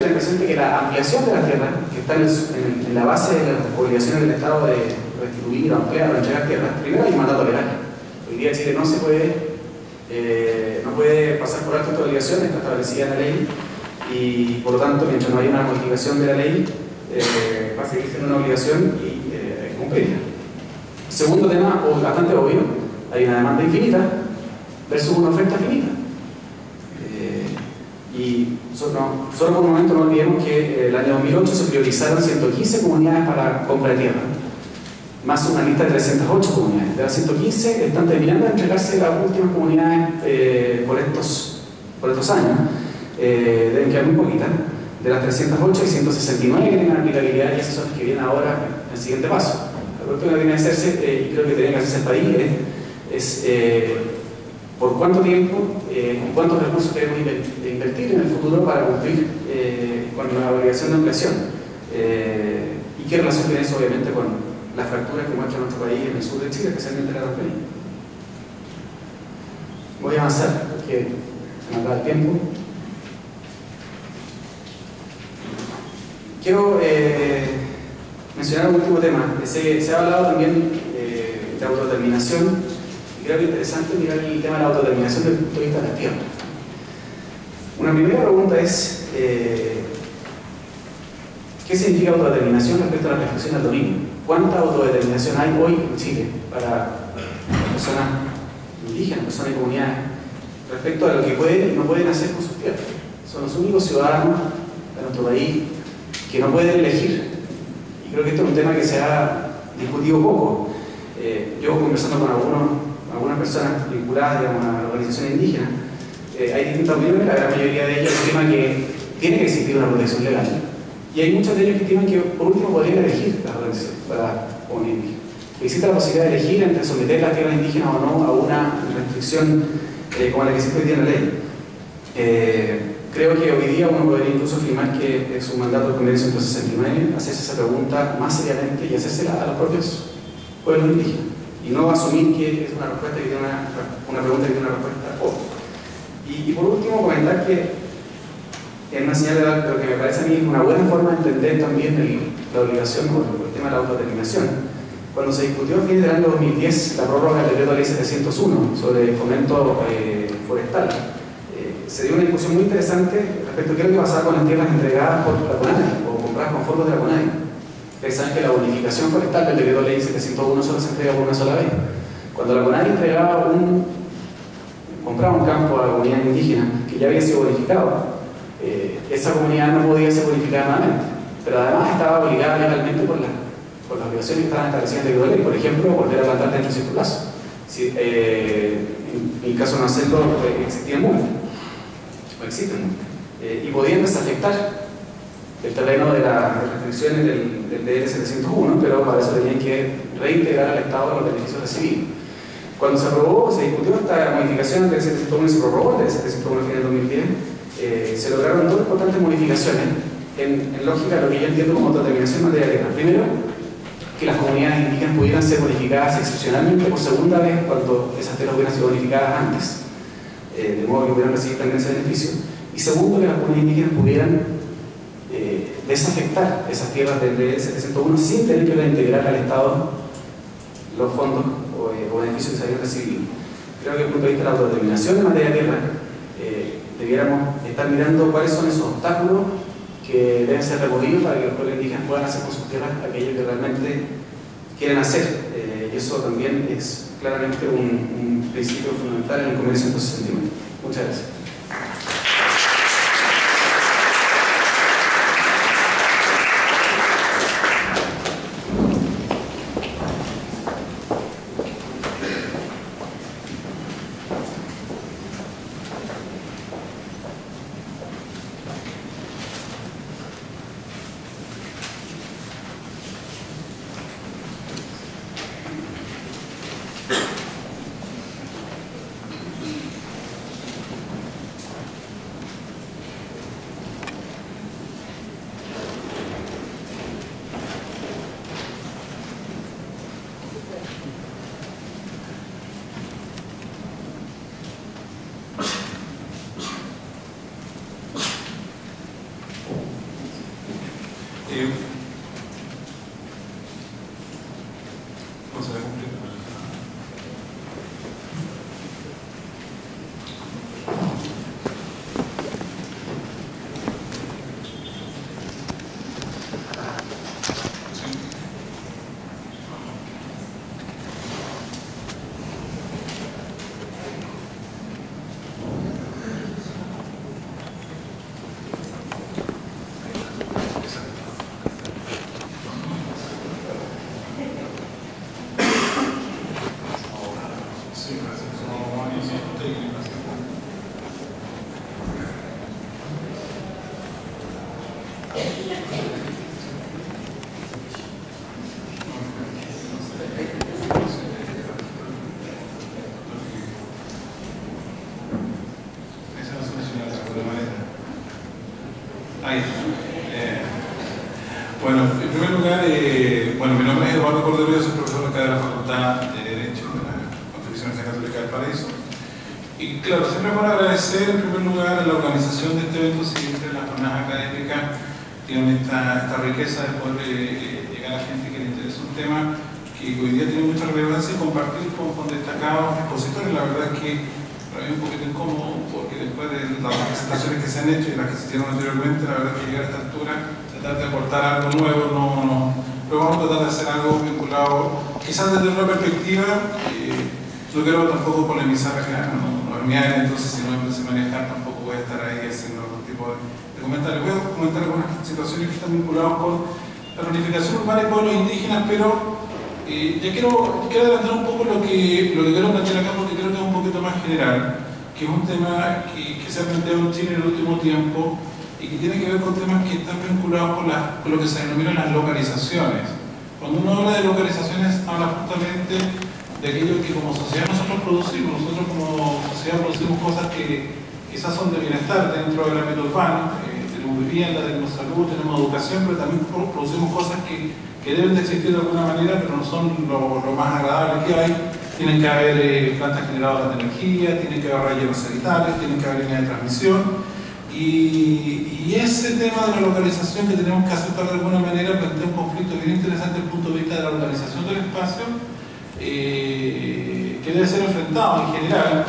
que la ampliación de la tierra, que está en, en, la base de las obligaciones del Estado de restituir, ampliar o entregar tierra, primero hay un mandato legal. Hoy día Chile no se puede, eh, no puede pasar por alto esta obligación, está establecida en la ley, y por lo tanto, mientras no haya una modificación de la ley, eh, va a seguir siendo una obligación y eh, cumplirla. Segundo tema, bastante obvio, hay una demanda infinita versus una oferta finita. Y solo, por un momento no olvidemos que eh, el año 2008 se priorizaron 115 comunidades para compra de tierra, más una lista de 308 comunidades. De las 115 están terminando de entregarse las últimas comunidades eh, por, estos, por estos años, eh, deben quedar muy poquitas. De las 308 hay 169 que tienen aplicabilidad y esas son las que vienen ahora el siguiente paso. La pregunta que tiene que hacerse, y creo que tiene que hacerse el país, es por cuánto tiempo eh, y cuántos recursos queremos invertir en el futuro para cumplir eh, con la obligación de ampliación. Eh, y qué relación tiene eso obviamente con las fracturas que muestra nuestro país en el sur de Chile, especialmente la región. Voy a avanzar porque se me acaba el tiempo. Quiero mencionar un último tema. Se, se ha hablado también de autodeterminación creo que es interesante mirar el tema de la autodeterminación desde el punto de vista de la tierra. Una primera pregunta es, eh, ¿qué significa autodeterminación respecto a la reflexión del dominio? ¿Cuánta autodeterminación hay hoy en Chile para personas indígenas, personas de comunidades, respecto a lo que pueden y no pueden hacer con sus tierras? Son los únicos ciudadanos de nuestro país que no pueden elegir. Y creo que esto es un tema que se ha discutido poco. Eh, yo conversando con algunos algunas personas vinculadas a una organización indígena, eh, hay distintas opiniones, la gran mayoría de ellos estiman que tiene que existir una protección legal. Y hay muchos de ellos que estiman que por último podrían elegir la organización para un indígena. Existe la posibilidad de elegir entre someter las tierras indígenas o no a una restricción eh, como la que existe hoy día en la ley. Eh, creo que hoy día uno podría incluso afirmar que es un mandato del Convenio 169 hacerse esa pregunta más seriamente y hacérsela a los propios pueblos indígenas y no asumir que es una respuesta que una, una pregunta que tiene una respuesta. Y, y, por último, comentar que es una señal de lo que me parece a mí una buena forma de entender también el, la obligación o el, tema de la autodeterminación. Cuando se discutió a fines del año 2010 la prórroga del decreto de ley 701 sobre el fomento eh, forestal, eh, se dio una discusión muy interesante respecto a qué es lo que pasaba con las tierras entregadas por la CONADE o compradas con fondos de la CONADE. Ustedes saben que la bonificación forestal del decreto ley 701 solo se entrega por una sola vez. Cuando la CONADI entregaba un, compraba un campo a la comunidad indígena que ya había sido bonificado, eh, esa comunidad no podía ser bonificada nuevamente, pero además estaba obligada legalmente por, la, por las obligaciones que estaban establecidas en el decreto ley, por ejemplo, volver a plantar dentro de cierto plazo. Eh, en, el caso de no hacerlo, eh, existían multas, o existen multas, eh, y podían desafectar el terreno de las restricciones del, del DL 701, pero para eso tenían que reintegrar al Estado los beneficios recibidos. Cuando se aprobó, se discutió esta modificación del 701 y se prorrogó del 701 al final del 2010, eh, se lograron dos importantes modificaciones en, en, lógica de lo que yo entiendo como autodeterminación en materia legal. Primero, que las comunidades indígenas pudieran ser bonificadas excepcionalmente por segunda vez cuando esas tierras hubieran sido bonificadas antes, eh, de modo que pudieran recibir también ese beneficio. Y segundo, que las comunidades indígenas pudieran desafectar esas tierras del DL701 sin tener que reintegrar al Estado los fondos o, eh, beneficios que se habían recibido. Creo que desde el punto de vista de la autodeterminación en materia de tierra, eh, debiéramos estar mirando cuáles son esos obstáculos que deben ser removidos para que los pueblos indígenas puedan hacer con sus tierras aquello que realmente quieren hacer. Eh, y eso también es claramente un, un principio fundamental en el Convenio 169. Muchas gracias. Está. Eh, bueno, en primer lugar, eh, bueno, mi nombre es Eduardo Cordero, soy profesor acá de la Facultad de Derecho de la Pontificia Universidad Católica del Paraíso. Y claro, siempre para agradecer en primer lugar la organización de este evento, siempre las jornadas académicas tienen esta, esta riqueza de poder eh, llegar a gente que le interesa un tema que hoy día tiene mucha relevancia y compartir con, con destacados expositores. La verdad es que para mí un poquito incómodo porque después de las presentaciones que se han hecho y las que se hicieron anteriormente, la verdad es que llegar a esta altura, tratar de aportar algo nuevo, no, no, pero vamos a tratar de hacer algo vinculado, quizás desde una perspectiva, eh, no quiero tampoco polemizar acá, no, no es mi área, entonces si no me sé manejar tampoco voy a estar ahí haciendo algún tipo de, de comentarios. Voy a comentar algunas situaciones que están vinculadas con la planificación urbana y pueblos indígenas, pero eh, ya quiero, quiero adelantar un poco lo que, lo que quiero plantear acá porque creo que poquito más general, que es un tema que, que se ha planteado en Chile en el último tiempo y que tiene que ver con temas que están vinculados con, la, con lo que se denominan las localizaciones. Cuando uno habla de localizaciones, habla justamente de aquello que como sociedad nosotros producimos, nosotros como sociedad producimos cosas que quizás son de bienestar dentro del ámbito urbano, eh, tenemos vivienda, tenemos salud, tenemos educación, pero también producimos cosas que, que deben de existir de alguna manera, pero no son lo, lo más agradable que hay. Tienen que haber eh, plantas generadoras de energía, tienen que haber rellenos sanitarios, tienen que haber líneas de transmisión. Y, y, ese tema de la localización que tenemos que aceptar de alguna manera plantea un conflicto bien interesante desde el punto de vista de la organización del espacio, eh, que debe ser enfrentado en general,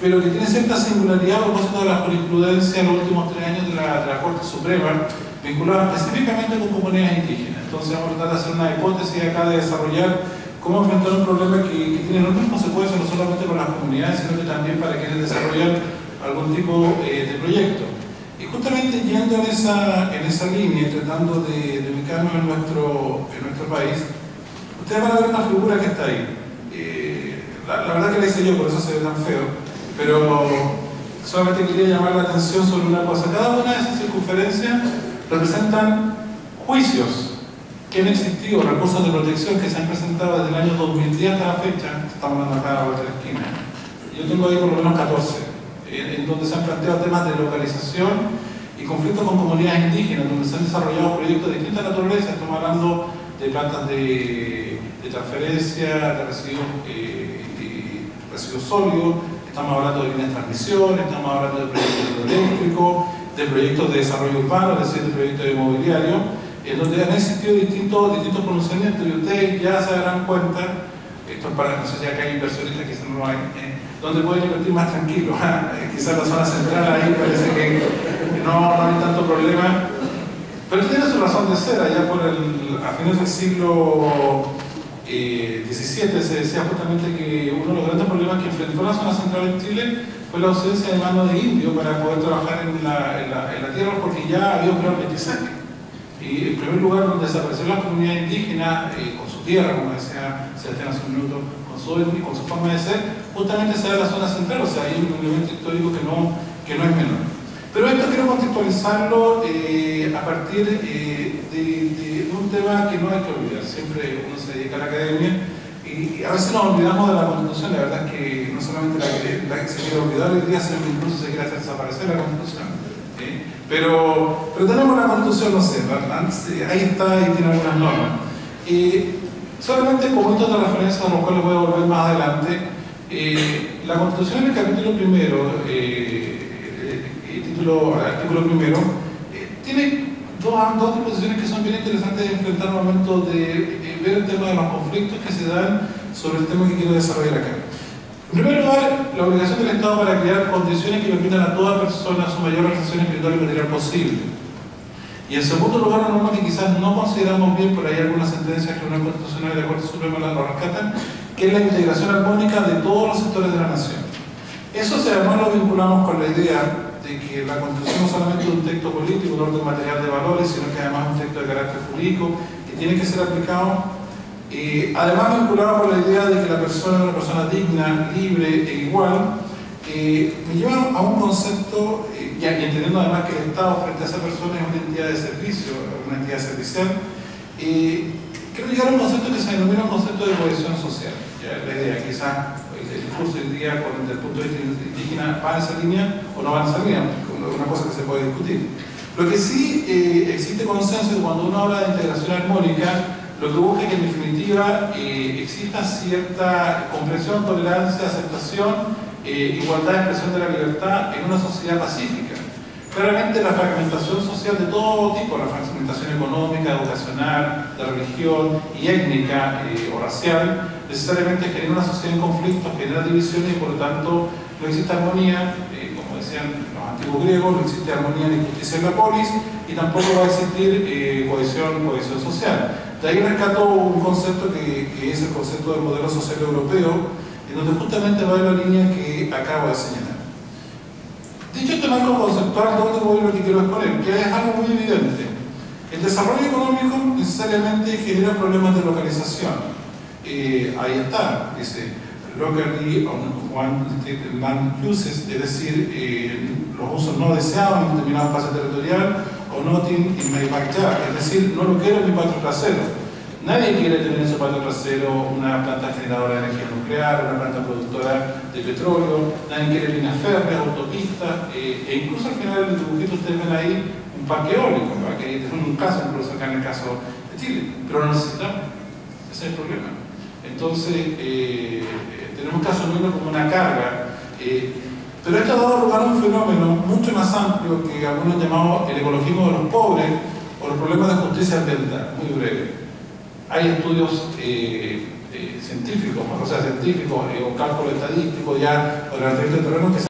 pero que tiene cierta singularidad a propósito de la jurisprudencia en los últimos tres años de la, de la Corte Suprema, vinculada específicamente con comunidades indígenas. Entonces vamos a tratar de hacer una hipótesis acá de desarrollar cómo enfrentar un problema que, que tiene enormes consecuencias no solamente para las comunidades, sino que también para quienes desarrollan algún tipo eh, de proyecto. Y justamente yendo en esa, en esa línea, tratando de, de ubicarnos en nuestro, en nuestro país, ustedes van a ver una figura que está ahí. Eh, la, la, verdad que la hice yo, por eso se ve tan feo, pero solamente quería llamar la atención sobre una cosa. Cada una de esas circunferencias representan juicios que han existido, recursos de protección que se han presentado desde el año 2010 hasta la fecha, estamos hablando acá a la vuelta de la esquina. Yo tengo ahí por lo menos 14 en donde se han planteado temas de localización y conflictos con comunidades indígenas, donde se han desarrollado proyectos de distintas naturalezas, estamos hablando de plantas de, de transferencia, de residuos, eh, de residuos sólidos, estamos hablando de líneas de transmisión, estamos hablando de proyectos hidroeléctricos, de proyectos de desarrollo urbano, es decir, de proyectos inmobiliarios, en donde han existido distintos, distintos pronunciamientos y ustedes ya se darán cuenta, esto es para, no sé si hay inversionistas que no lo hay, eh, donde pueden invertir más tranquilo. Quizás la zona central ahí parece que no, no hay tanto problema. Pero tiene su razón de ser. Allá por el, a fines del siglo eh, XVII se decía justamente que uno de los grandes problemas que enfrentó la zona central en Chile fue la ausencia de mano de indio para poder trabajar en la, en la, en la tierra porque ya había un gran mestizaje. Y en primer lugar, donde desapareció la comunidad indígena eh, con su tierra, como decía Sebastián hace un minuto, con su, con su forma de ser, justamente se da la zona central, o sea, hay un elemento histórico que no, que no es menor. Pero esto quiero contextualizarlo eh, a partir eh, de, un tema que no hay que olvidar. Siempre uno se dedica a la academia y, a veces nos olvidamos de la Constitución. La verdad es que no solamente la que, se quiere olvidar hoy día, sino incluso se quiere hacer desaparecer la Constitución. Pero, pero tenemos la Constitución, no sé, ahí está y tiene algunas normas. Y solamente como puntos de referencia a los cuales voy a volver más adelante, eh, la Constitución en el capítulo primero, eh, el título, artículo primero, eh, tiene dos dos, disposiciones que son bien interesantes de enfrentar al momento de eh, ver el tema de los conflictos que se dan sobre el tema que quiero desarrollar acá. En primer lugar, la obligación del Estado para crear condiciones que permitan a toda persona su mayor realización espiritual y material posible. Y en segundo lugar, una norma que quizás no consideramos bien, pero hay algunas sentencias que una constitucional y la Corte Suprema lo rescatan, que es la integración armónica de todos los sectores de la nación. Eso además lo vinculamos con la idea de que la Constitución no solamente es un texto político, un orden material de valores, sino que además es un texto de carácter jurídico que tiene que ser aplicado eh, además vinculado con la idea de que la persona es una persona digna, libre e igual, eh, me lleva a un concepto, eh, y entendiendo además que el Estado frente a esa persona es una entidad de servicio, una entidad servicial, quiero llegar a un concepto que se denomina un concepto de cohesión social. Ya, la idea, quizás el discurso hoy día, desde el punto de vista indígena, va en esa línea o no va en esa línea, es una cosa que se puede discutir. Lo que sí existe consenso cuando uno habla de integración armónica, lo que busca es que en definitiva eh, exista cierta comprensión, tolerancia, aceptación, eh, igualdad de expresión de la libertad en una sociedad pacífica. Claramente la fragmentación social de todo tipo, la fragmentación económica, educacional, de religión y étnica eh, o racial, necesariamente genera una sociedad en conflicto, genera divisiones y por lo tanto no existe armonía, los antiguos griegos, no existe armonía ni justicia en la polis y tampoco va a existir cohesión, cohesión social. De ahí rescato un concepto que, es el concepto del modelo social europeo, en donde justamente va la línea que acabo de señalar. Dicho este marco conceptual, ¿dónde voy lo que quiero exponer? Que es algo muy evidente. El desarrollo económico necesariamente genera problemas de localización. Eh, ahí está, dice, locally on one land uses, es decir, eh, los usos no deseados en determinado espacio territorial o nothing in my backyard, es decir, no lo quiero en mi patio trasero. Nadie quiere tener en su patio trasero una planta generadora de energía nuclear, una planta productora de petróleo, nadie quiere líneas férreas, autopistas, eh, e incluso al final del dibujito ustedes ven ahí un parque eólico, que es un caso, incluso acá en el caso de Chile, pero lo necesitamos, ese es el problema. Entonces, eh, eh, tenemos que asumirlo como una carga. Pero esto ha dado lugar a un fenómeno mucho más amplio que algunos llamamos el ecologismo de los pobres o los problemas de justicia ambiental, muy breve. Hay estudios eh, eh, científicos, o sea, científicos eh, o cálculo estadístico ya o el terreno que